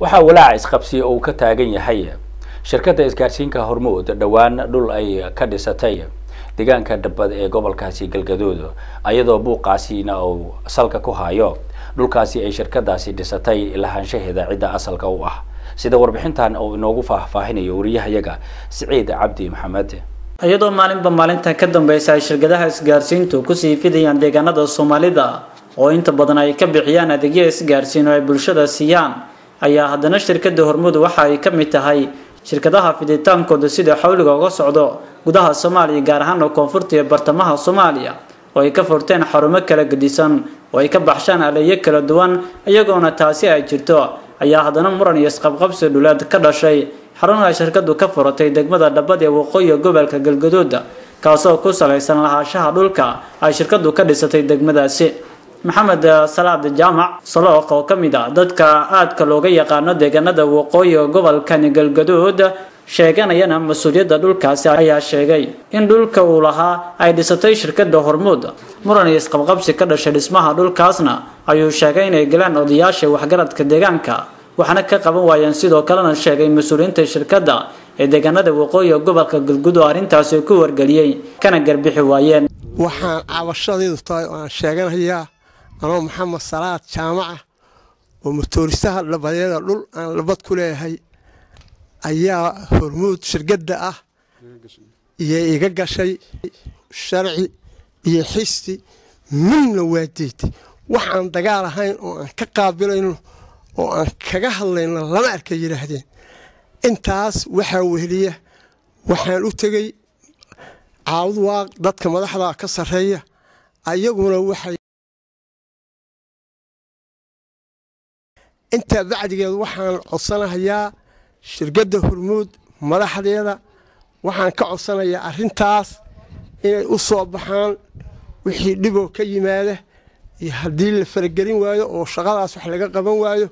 waxaa walaaca isqabsiya uu ka taagan yahay. Shirkadda isgaarsiinka hormuud dhowaan dhul ay ka dhisatay deegaanka dhabbad ee gobolkaasi galgaduud iyadoo buuqaasina uu salka ku hayo dhulkaasi ay shirkadaasi dhisatay lahaanshaheeda cidda asalka u ah. Sida warbixintan uu inoogu faahfaahinayo wariyahayaga siciid cabdi maxamed. Iyadoo maalinba maalinta ka dambeysa ay shirkadaha isgaarsiintu ku sii fidayaan deegaanada soomaalida oo inta badan ay ka bixiyaan adeegyo isgaarsiin oo ay bulshada siiyaan ayaa haddana shirkada hormuud waxa ay ka mid tahay shirkadaha fiditaankooda sida xawliga uga socdo gudaha soomaaliya gaar ahaana koonfurta iyo bartamaha soomaaliya oo ay ka furteen xarumo kala gedisan oo ay ka baxshaan aleeyo kala duwan iyagoona taasi ay jirto ayaa haddana muran iyo isqabqabsi dhuleed ka dhashay xarun ay shirkadu ka furatay degmada dhabbad ee waqooyiga gobolka galgaduud kaasoo ku salaysan lahaanshaha dhulka ay shirkadu ka dhisatay degmadaasi maxamed salaad jaamac salooq oo ka mid ah dadka aadka looga yaqaano deegaanada waqooyiga gobolkani galgaduud sheeganayana mas'uuliyadda dhulkaasi ayaa sheegay in dhulka uu lahaa ay dhisatay shirkada hormuud muran iyo isqabqabsi ka dhashay dhismaha dhulkaasna ayuu sheegay inay galeen odayaasha waxgaradka deegaanka waxna ka qaban waayeen sidoo kalena sheegay mas'uuliyiinta shirkadda ee deegaanada waqooyiga gobolka galguud oo arrintaasi ku wargeliyey kana garbixi waayeen. Waxaan cabashadeedu tahay oo aan sheeganayaa anoo maxamed salaad jaamaca oo motoorisaha dhabadeeda dhul aan labad ku leeyahay ayaa hormuud shirkadda ah iyo iga gashay sharci iyo xisti midna waa deetay waxaan dagaal ahayn oo aan ka qaabilayno oo aan kaga hadlayno lama arka yidhaahdeen intaas waxaa weheliya waxaan u tegey caawad waaq dadka madaxda ka sarreeya ayaguna waxay intaa bacdigeed waxaan codsanahayaa shirkadda hormuud madaxdeeda. Waxaan ka codsanayaa arrintaas inay u soo baxaan wixii dhiboo ka yimaada iyo haddii la faragelin waayo oo shaqadaas wax laga qaban waayo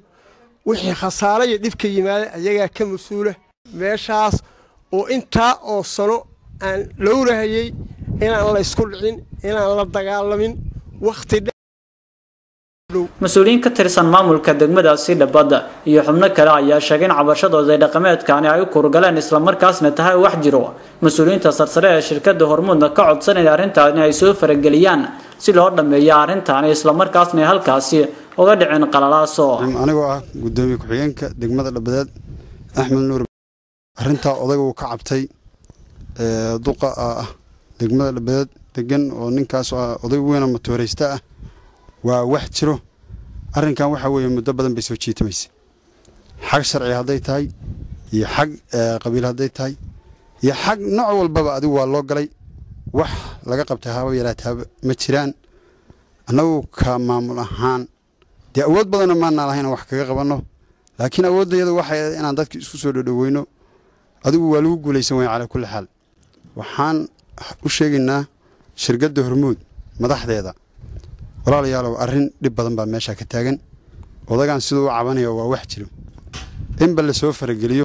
wixii khasaare iyo dhib ka yimaada ayagaa ka mas'uula. Meeshaas oo intaa oo sano aan lowrahayey inaan la ysku dhicin inaan la dagaalamin wakhti mas'uuliyiin ka tirsan maamulka degmadaasi dhabbadda iyo xubno kale ayaa sheegay in cabashadooda dhaqameedkaani ay u kurgaleen islamarkaasna tahay wax jiro. Mas'uuliyiinta sarsare ee shirkada hormuudna ka codsanaya arrintaani ay soo farageliyaan si loo dhammeeyo arrintaani islamarkaasna ay halkaasi uga dhicin qalalaaso. Anigoo ah gudoomiye ku-xigeenka degmada dhabadeed axmed nuur. Arrintaa odaga uu ka cabtay duqa ah degmada dhabadeed degan oo ninkaas oday weyna matooreysta ah waa wax jiro. Arrinkan waxaa weeye muddo badan bay soo jiitamaysa. Xag sharci hadday tahay iyo xag qabiil hadday tahay iyo xag nooc walbaba adigu waa loo galay. Wax laga qabtay haba yaraataaba ma jiraan. Annagu ka maamul ahaan dee awood badanna maanaan lahayn wax kaga qabanno laakiin awooddayadu waxay inaan dadka isku soo dhodhooweyno adigu waa lagu guulaysan waya calaa kulli xaal. Waxaan u sheegaynaa shirkadda hormuud madaxdeeda walaalayaalow arrin dhib badan baa meeshaa ka taagan. Odagaan siduu u cabanayo waa wax jiro. Inba la soo farageliyo.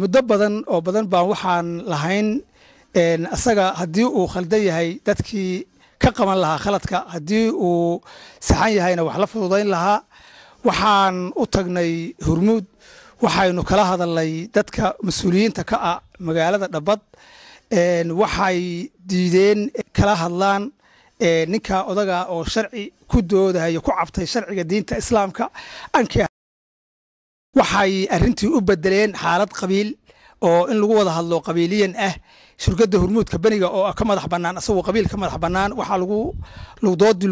Muddo badan oo badan baan waxaan lahayn asaga haddii uu khaldan yahay dadkii ka qaban lahaa khaladka haddii uu saxan yahayna wax la fududayn lahaa waxaan u tagnay hurmuud waxaynu kala hadalnay dadka mas'uuliyiinta ka ah magaalada dhabbad waxay diideen kala hadlaan ninka odaga oo sharci ku doodayo ku cabtay sharciga diinta islaamka waxay arrintii u bedeleen xaalad qabiil oo in lagu wada hadlo qabiiliyan ah. Shirkadda hormuudka beniga oo ka madax bannaan asagoo qabiil ka madax bannaan waxaa doodii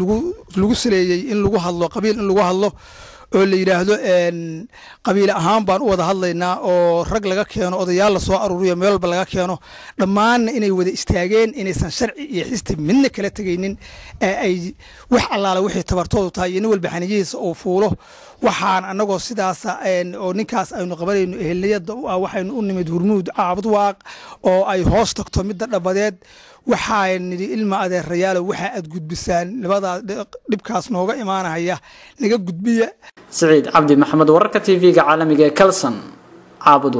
lagu saleeyey in lagu hadlo qabiil in lagu hadlo oo la yidhaahdo qabiile ahaan baan u wada hadlaynaa oo rag laga keeno odayaal la soo aruuriyo meel walba laga keeno. Dhammaanna inay wada istaageen inaysan sharci iyo xisti midna kala tegaynin ay wax allaala wixii tabartoodu tahay iyo nin walba xaniyihiisa uu fuulo. Waxaan annagoo sidaasa oo ninkaas aynu qabanayno ehelniyada u ah waxaynu u nimid hurmuud caabud waaq oo ay hoos tagto midda dhabadeed waxaan nidhi ilma adeerayaalo waxa aad gudbisaan labadaa dhibkaas nooga imaanaya naga gudbiya. Siciid cabdi maxamed wararka tv-ga caalamiga ee kalson caabud